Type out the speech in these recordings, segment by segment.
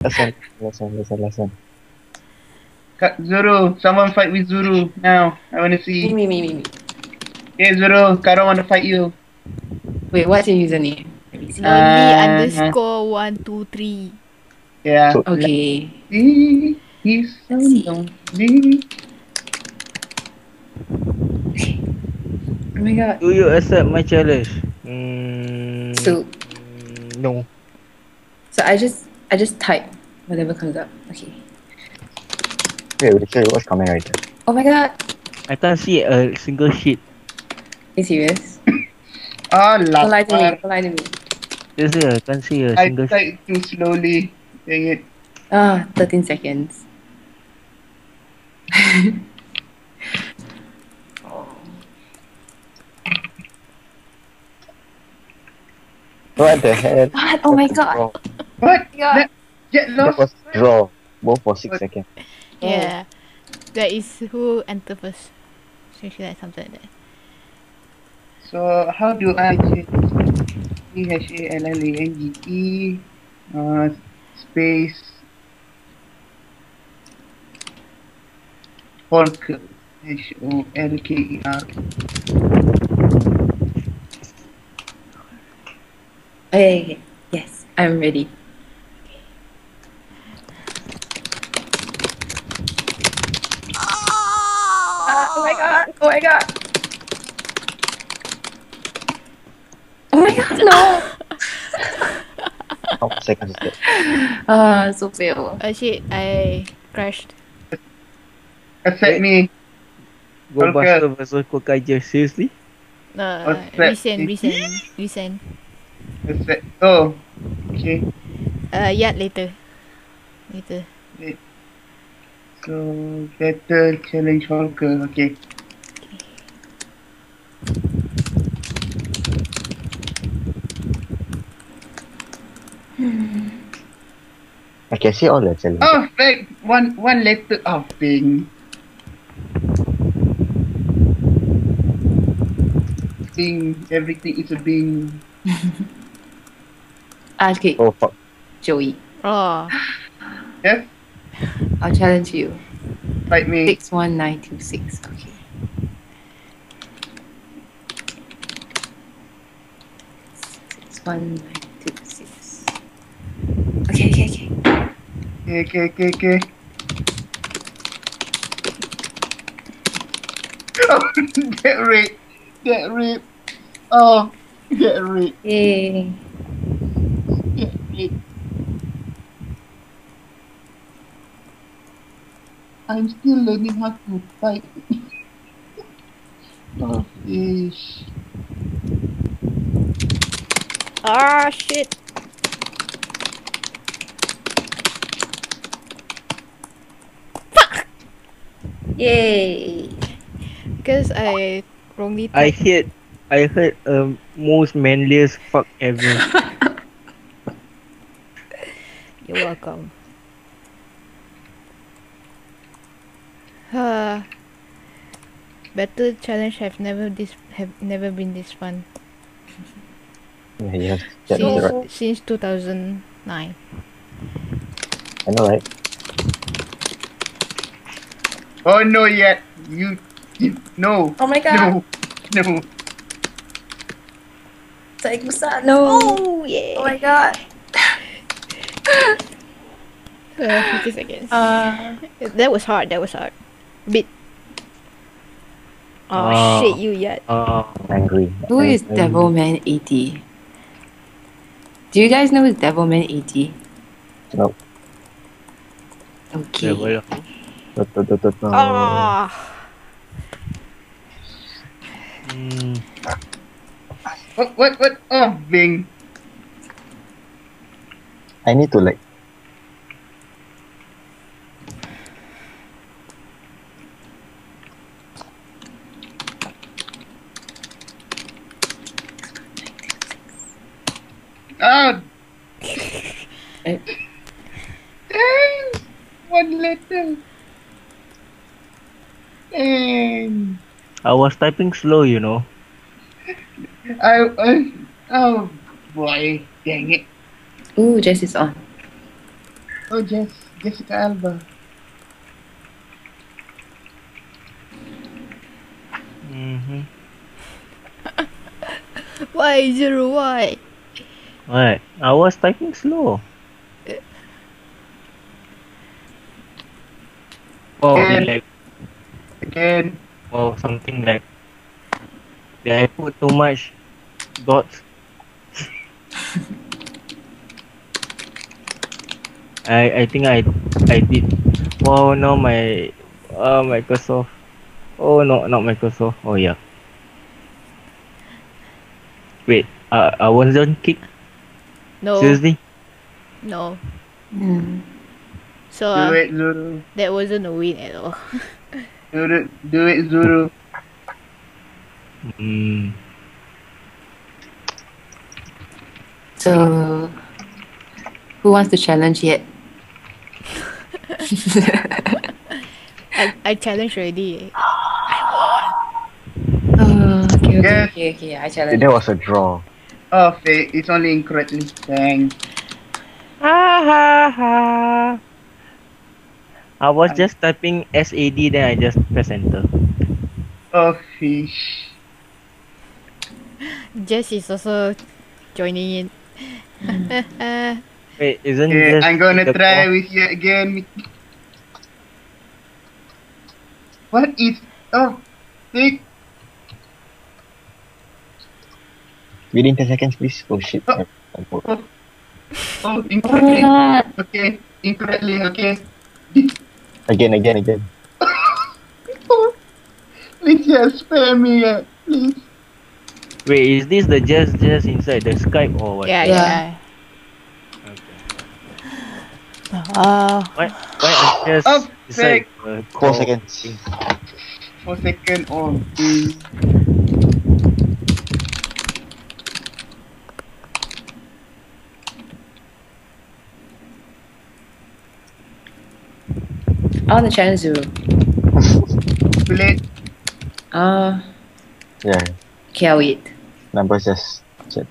One, last one. Cut Zuru, someone fight with Zuru now. I wanna see. me, me, me, me. Hey Zuru, Karo wanna fight you. Wait, what's your username? Lonely Uh, underscore one two three. Yeah. So- Okay. He's so lonely. Oh my god. Do you accept my challenge? Mm, So, no. so I just, I just type whatever comes up. Okay. Wait, wait, sorry, what's coming right there? Oh my god. I can't see a single sheet. Are you serious? Ah, Don't lie to me. lapar. Don't lie to me. Seriously, I can't see a I single sheet. type too slowly. Dang it. Ah, 13 seconds. What the hell? What? Oh my That's god. draw. What? God. That, get That was draw. Both for six What? seconds. Yeah. That is who enter first. Something like something like that. So how do I change E H A L L A N G E uh, space Holker H O L K E R Okay, okay. Yes, I'm ready. Oh my god! Oh my god! Oh my god! No! Seconds is that? Ah, so fail. Oh shit, I crashed. Accept me. Go Okay. Buster versus Kokaija. Seriously? Uh, What's that? resend, resend, resend. Accept. Oh, okay. Uh, yeah, later. Later. So battle challenge Holker. Okay. I can see all the challenges. Oh, right. One one letter of Bing. Bing. Everything is a Bing. Okay, Oh, fuck. Joey. Oh, Yes. I'll challenge you. Fight me. 61926. Okay. Six one nine two six. Okay, okay, okay. Okay, okay, okay, okay. Oh, get raped. Get raped. Oh, get raped. Yay. Get raped. I'm still learning how to fight. oh, fish. ah shit. Yay. Because I wrongly I typed. hate. I heard um most manliest fuck ever. You're welcome. Uh, battle challenge have never this have never been this fun Yeah, yes. Since, right. since 2009. I know, right? Oh, no, yet. You. you no. Oh my god. No. No. Saikusa, no. Oh yeah. Oh my god. Uh, 50 seconds. Uh, that was hard. That was hard. Bit. Oh Oh. shit, you yet. Uh, Angry. who is Angry. Devilman 80? Do you guys know who's Devilman 80? No. Okay. level. Tut, tut, tut, tut, no. Ah. Mm, What, what, what? Oh, Bing. I need to like Ah! Eh. Dang! One letter. Dang! I was typing slow, you know. I, I, oh boy, dang it. Ooh, Jess is on. Oh, Jess. Jessica Alba. Mm-hmm. Why zero? Why? What? I was typing slow. Oh, Yeah. like Again. oh something like. Did I put too much dots? I I think I I did. Wow, now my uh Microsoft. Oh no, not Microsoft. Oh yeah. Wait, uh, I wasn't kicked. No. Seriously? No. Mm. So Do uh, it, Zuru. that wasn't a win at all. Do it, do it, Zuru. Hmm. So, who wants to challenge yet? I I challenged already. Oh, okay, okay, Yes. okay, okay. I challenge. There was a draw. Oh, Faye, it's only incorrectly sang. Ha ha ha. I was just typing SAD, then I just press enter. Oh, fish. Jess is also joining in. Wait, isn't Okay, just I'm gonna the try call- with you again. What is... Oh, Nick. Within 10 seconds, please. Oh shit. Oh. Oh. Oh, incorrectly. Ah, Okay, incorrectly, okay. Again, again, again. Please just spare me, uh, please. Wait, is this the just just inside the Skype or what? yeah, Yeah. yeah. Ah, Why why just Oh, inside the Four seconds. thing? For second, oh, please. I want to challenge Zuru. Too late. Ah, Yeah. okay, I'll wait. Numbers just. check.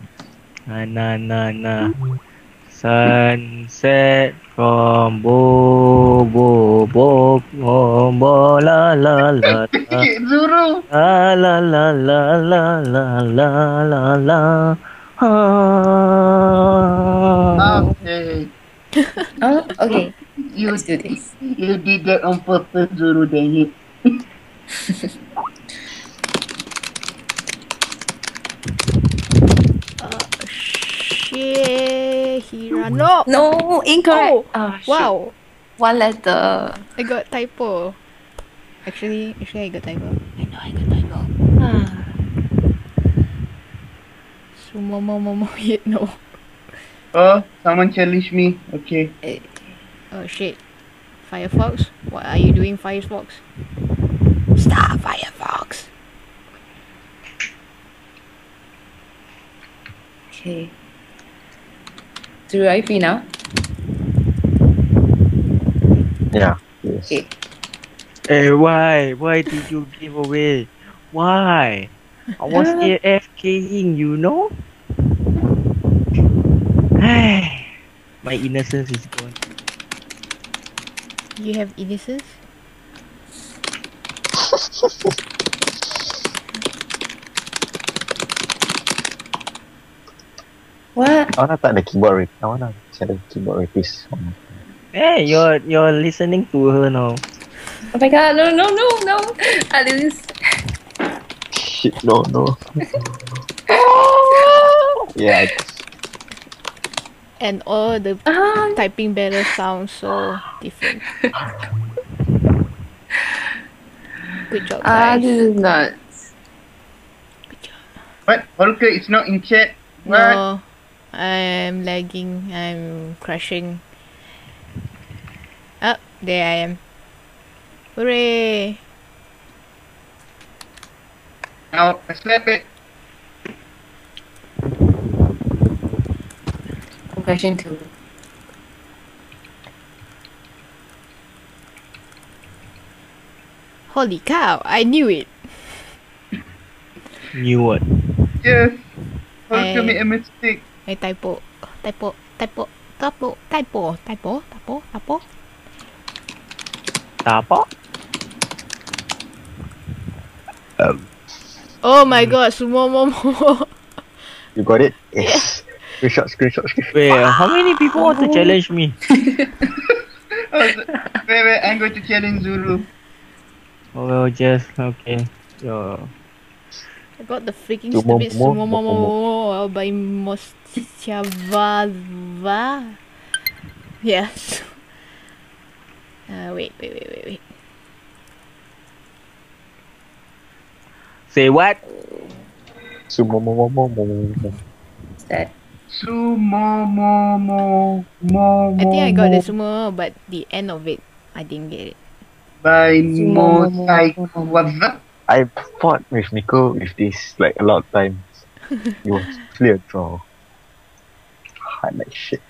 Na na na na. Sunset from bo bo bo bo bo la la la la Zuru. la la la la la la la la la. Ah. Okay. Oh, okay. You, Let's do this. you did that on purpose, Zuru, dang it. shit. Hira. No. No, incorrect. Oh, shoot. Wow. One letter. I got typo. Actually, actually, I got typo. I know, I got typo. Ah. Sumomo momo yet no. Oh, someone challenged me. Okay. Oh shit. Firefox? What are you doing, Firefox? Stop, Firefox. Okay. Zuru, are you now? Yeah. Yes. Okay. Hey, why? Why did you give away? Why? I was AFKing, you know? My innocence is gone. You have innocence? What? I wanna tak ada keyboard rap. I wanna cari keyboard rapist. Hey, you're you're listening to her now. Oh my god, no, no, no, no. At least. Shit, no, no. yeah, I- And all the Ah, typing better sounds so different. Good job, ah, guys. this is nuts. Good job. What? Holker, it's not in chat. What? No, I'm lagging. I'm crashing. Up oh, there I am. Hooray! Now, I slap it. I'm crashing. Holy cow! I knew it. Knew what? Yes. Holker I- made a mistake. I typo, typo, typo, Tapo, typo, typo, typo, typo. Tapak? Oh my god, sumo momo. You got it? Yes. Screenshot, screenshot, screenshot. Wait, how many people want to challenge me? Oh, so- wait, wait, I'm going to challenge Zuru. Oh, well, just okay. Yo. I got the freaking Sumo stupid momo, sumo momo momo. momo by Moschavava. Yes. Uh, wait, wait, wait, wait, wait. Say what? Sumo mo mo mo mo mo. What's that? Sumo mo mo mo I think I got the mo sumo, but the end of it, I didn't get it. by Sumo mo mo Mosai mo mo. Waza. I fought with Nico with this like a lot of times. it was clear draw. Hard like shit.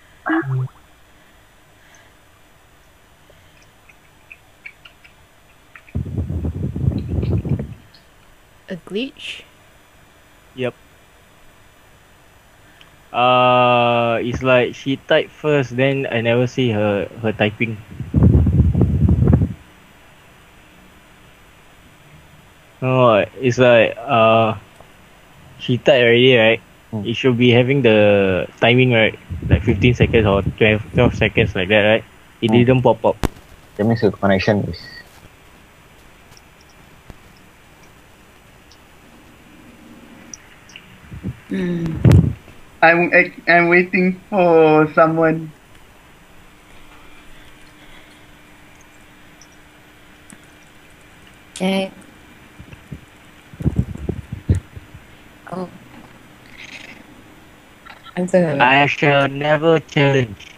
A glitch? Uh, it's like she typed first, then I never see her her typing. No, it's like uh, she typed already, right? Hmm. It should be having the timing, right? Like 15 seconds or 12, 12 seconds, like that, right? It Hmm. didn't pop up. That means the connection is Hmm. I'm I'm waiting for someone. Okay. Oh. I'm so nervous. I shall never challenge.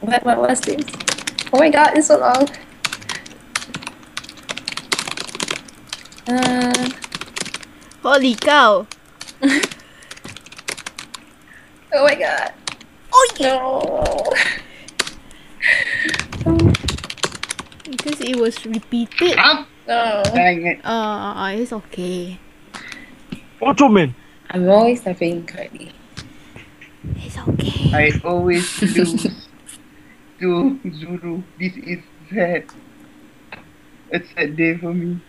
What, what was this? Oh my god, it's so long. Uh, Holy cow! Oh my god. Oh no. Because it was repeated. Ah, no. dang it. Uh, it's okay. Ultra man. I'm always typing correctly. It's okay. I always lose to Zuru. This is sad. It's a sad day for me.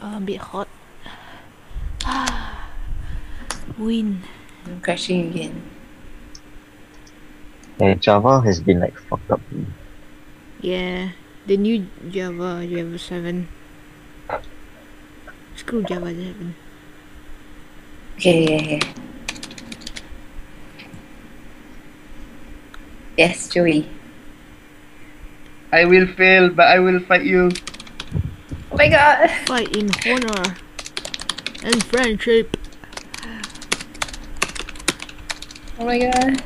A bit hot. Win. I'm crashing again. and Java has been like fucked up. Yeah, the new Java, Java 7. Screw Java 7. Okay, yeah, yeah. Yes, Joey. I will fail, but I will fight you. Oh my god. Fight in honor and friendship. Oh my god.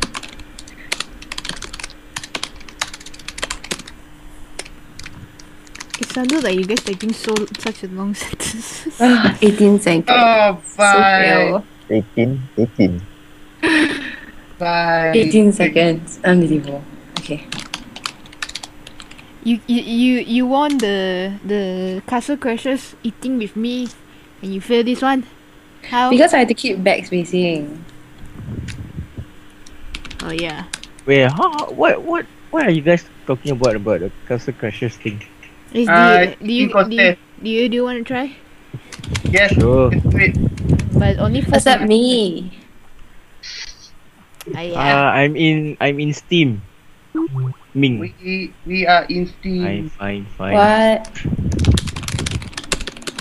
It sounded like you guys taking so such a long sentence. Ah, 18 seconds. Oh, so bye. fail. 18, 18. Bye. 18 seconds. Unbelievable. Okay. You, you you you won the the Castle Crashers eating with me, and you fail this one. How? Because I had to keep backspacing. oh yeah. Wait, how, what, what, what are you guys talking about about the Castle Crashers thing? Is, do, Uh, you, do you do you do you do you want to try? Yes, Sure. let's do it. But only for Except me. Ah, yeah. Uh, I'm in, I'm in Steam. Ming. We we are in Steam. fine, fine. What?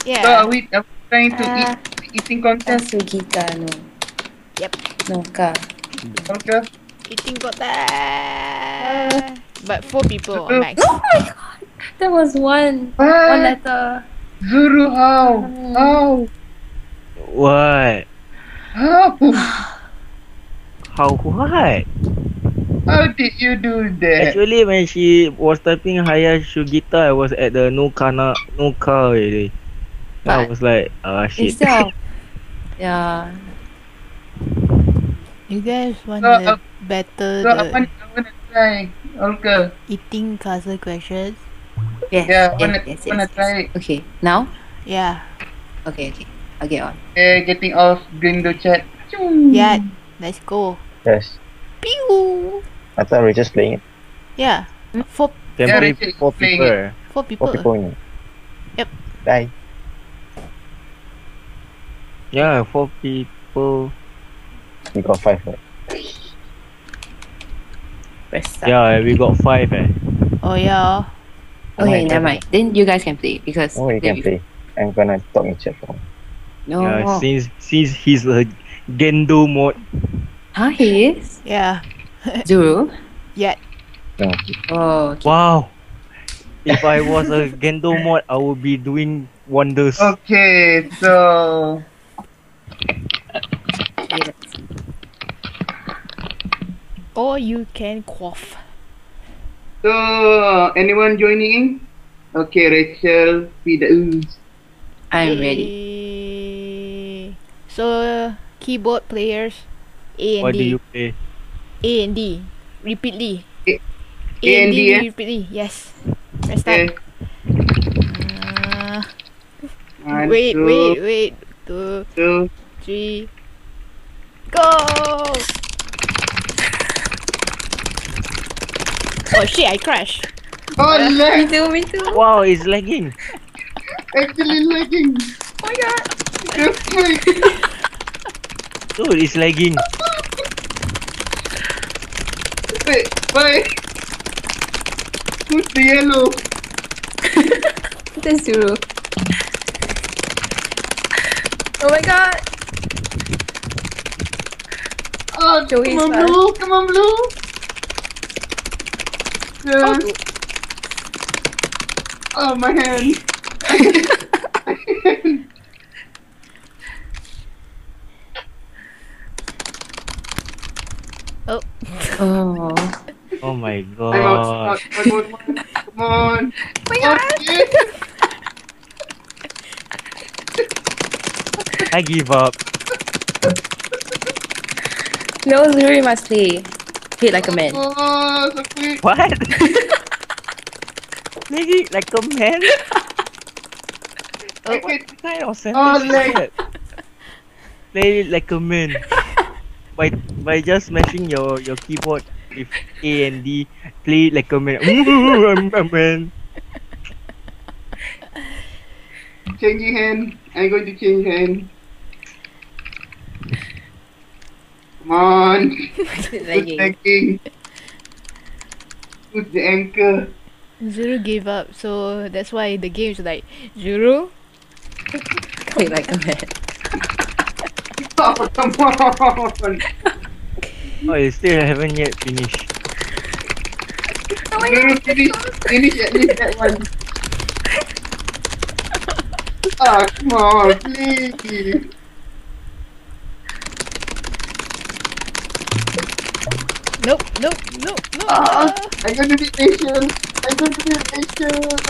yeah. So are we, are we trying to Ah. eat eating contest? That's Sugita, no. Yep. No, ka. Okay. Eating got that. But four people Uh, max. Oh my god! That was one. One letter. Zuru, how? How? What? How? How, what? How did you do that? Actually, when she was typing Haya Shugita, I was at the no kana, no car already. I But- was like, ah shit. Instead of. Yeah. You guys want So, the uh, better So I the want, I want to try. Okay. eating castle crashes? Yes. Yeah, yes, wanna, yes, yes, wanna yes. try it. Okay, now? Yeah. Okay, okay. I'll get on. Okay, getting off Grindo chat. Yeah. Let's go. Yes. Pew. I thought we were just playing it. Yeah. Four Can Yeah, play Rachel four playing people. four people. Four people in it. Yep. Die. Yeah, four people. We got five, right? Press start. Yeah, we got five eh. Oh yeah. Okay, Oh, never mind. Then you guys can play because. Oh, you can we- play. I'm gonna talk in chat for No. Yeah, since since he's a Gendo mode. Huh? He is? Yeah. Zuru? Yeah. No. Oh, okay. Wow. If I was a Gendo mod, I would be doing wonders. Okay, so let's. Or you can quaff. so anyone joining in? Okay, Rachel, be the ooze. I'm ready. ready. So keyboard players A and What do you play? A and D. Repeatedly. A- A A and and D, D, eh? repeatedly. Yes. Let's Okay. start. Uh, One, wait, two, wait, wait. Two, two. three. Go! Oh shit! I crashed. Oh, Me lag! too, me too. Wow, it's lagging. Actually lagging. Oh my god. Just. Dude, it's lagging. Wait, wait. Who's the yellow? That's Zuru. Oh my god. Oh, Joey's come on, fast. blue. Come on, blue. Oh. Yeah. Oh, my hand. Oh. Oh my I'm out. god. out. Come on, come on. Oh my god. I give up. No, Zuru, you must play. Hit like a man. Oh, so. What? lagging like a man? I uh, What kind of Oh, sentence is that? Play like a man. By by just smashing your, your keyboard with A and D, play like a man. I'm a man. Changing hand. I'm going to change hand. Come on. Who's Lagging. tagging? Who's the anchor? Zuru gave up, so that's why the game is like Zuru. Hit like a man. Oh, come on. Oh, you still haven't yet finished. Oh my Zuru, god. finish, finish at least that one. Ah, come on, please. Nope, nope, nope, nope. Ah. I'm gonna be patient. I'm gonna be patient.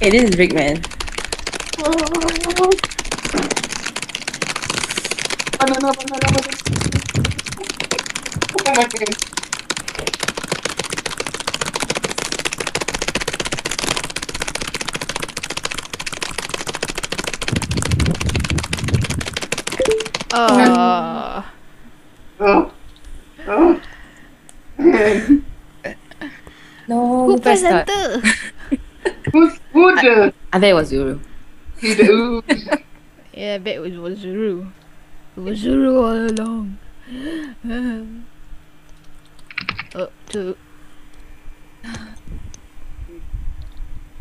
Hey, this is big man. ah. Banana, banana, banana. Oh my god. Uh, Oh. Oh. Man. No, who you pressed pressed start. Who's who the I bet it was Zuru. he the ooze? Yeah, I bet it was, was Zuru. It was Zuru all along. oh, two,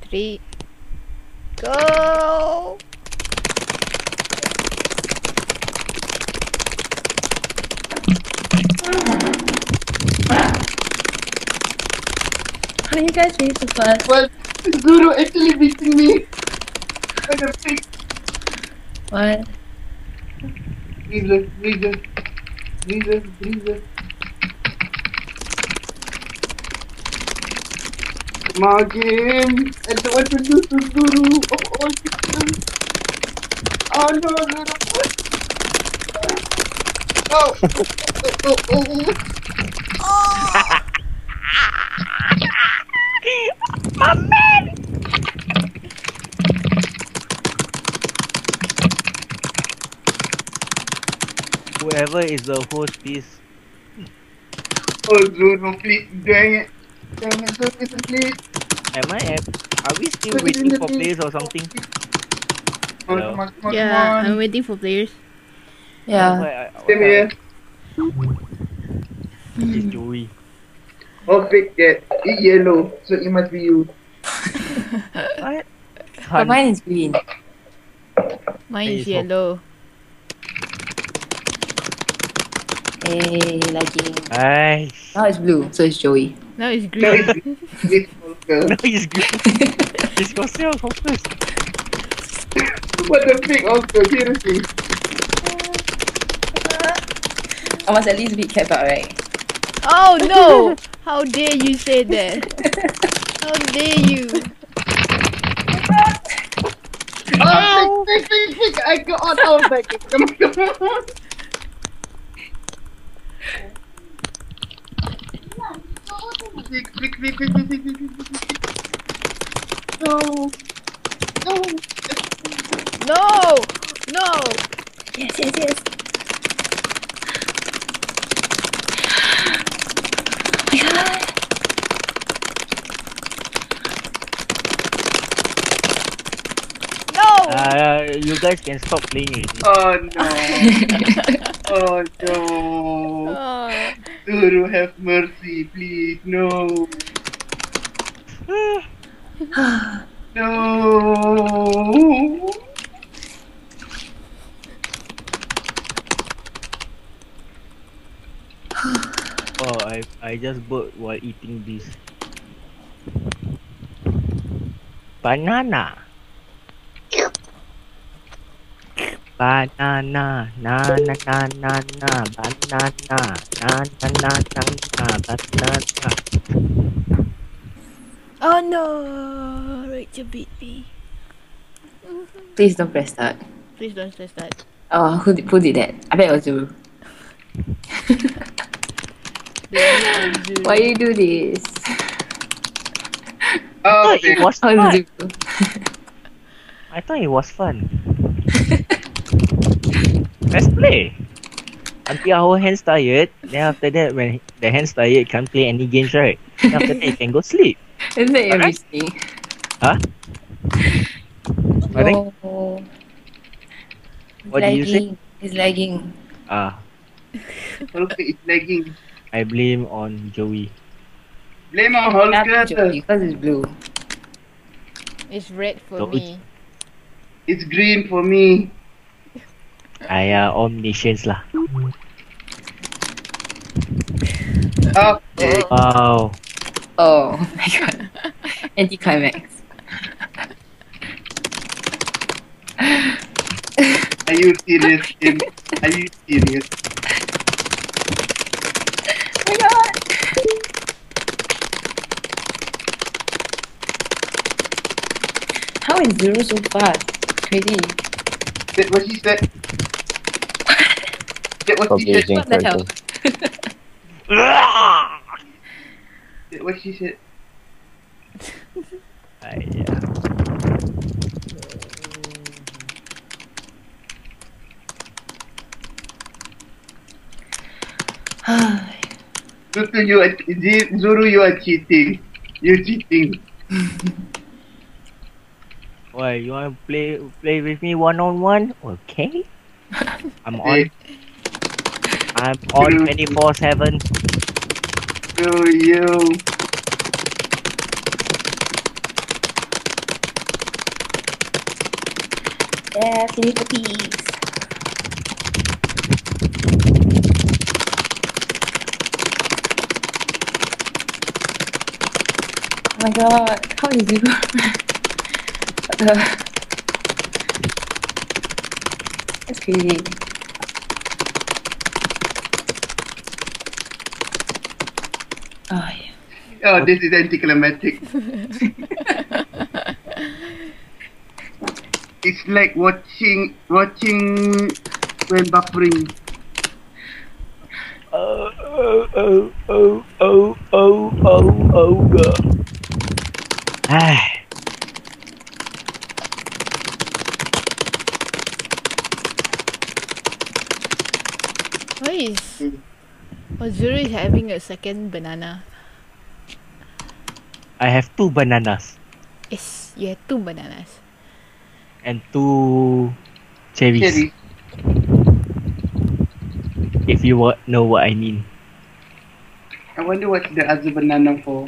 three, go! How do you guys read so fast? Well, Zuru actually beating me. What a pig. What? Jesus, Jesus, Jesus, Jesus. Margin, and the weapon is the guru of Oh systems. Oh, oh no, no, no. Oh, oh, oh, oh. oh. My man! Whoever is the host, please. Oh, no, no, please, dang it. Dang it, dang it, please. Am I? Am, are we still waiting for players or something? Come on, come on, come on, Yeah, I'm waiting for players. Yeah. Why Same here. It's Joey. Oh, pick that. It's yellow, so it must be you. What? But mine is green. Mine is Hey, yellow. Hey, lagging. Nice. Now it's blue, so it's Joey. Now it's No, green. it's, it's Volker. No, he's good. It's yourself, of course. What the frick, Volker? Seriously. I must at least beat Cat Butt, right? oh no! How dare you say that? How dare you? Oh, frick, frick, frick, frick. I got on. I was like, come on, come on. quick, quick, quick, quick, quick, quick, quick, quick. No. No. No. No. Yes, yes, yes. Oh my god. No. Uh, you guys can stop playing it. Oh no. Oh. oh no. Oh. Zoro, have mercy, please. No. No. Oh, I I just burped while eating this. Banana. Banana, na na na na na, banana, na na na na na, banana. Oh no! Rachel beat me. Please don't press that. Please don't press that. Oh, who did, who did that? I bet it was Zuru. Why you do this? Oh, I thought it was fun. I thought it was fun. Let's play. Until our hands tired, then after that, when the hands tired, can't play any games, right? Then after that, you can go sleep. Isn't that Alright. everything? Huh? Pardon? Oh. What did you say? lagging. It's lagging. Ah, Okay, it's lagging. I blame on Joey. Blame on Not Hulk. Joey, because it's blue. It's red for So me. It's green for me. I uh, omniscience lah. Okay. Wow. Oh my god. Anticlimax. Are you serious, Tim? Are you serious? Oh my god. How is Zero so fast? Crazy. That what she said. That what Stop she said. using What the hell? characters. That what she said. Ah, yeah. Zutu, you are Z- Zuru, you are cheating. You're cheating. Why you want to play play with me one on one? Okay. I'm on. I'm on 24 7. Screw you. Yes, you need the peas. Oh my god, how did you do? uh, that's crazy. Oh yeah. Oh, this is anticlimactic. it's like watching watching when buffering. Oh oh oh oh oh oh oh oh god. Ai. Why is oh, Zuru is having a second banana? I have two bananas Yes, you had two bananas. and two cherries. Cherry. If you know what I mean. I wonder what's the other banana for.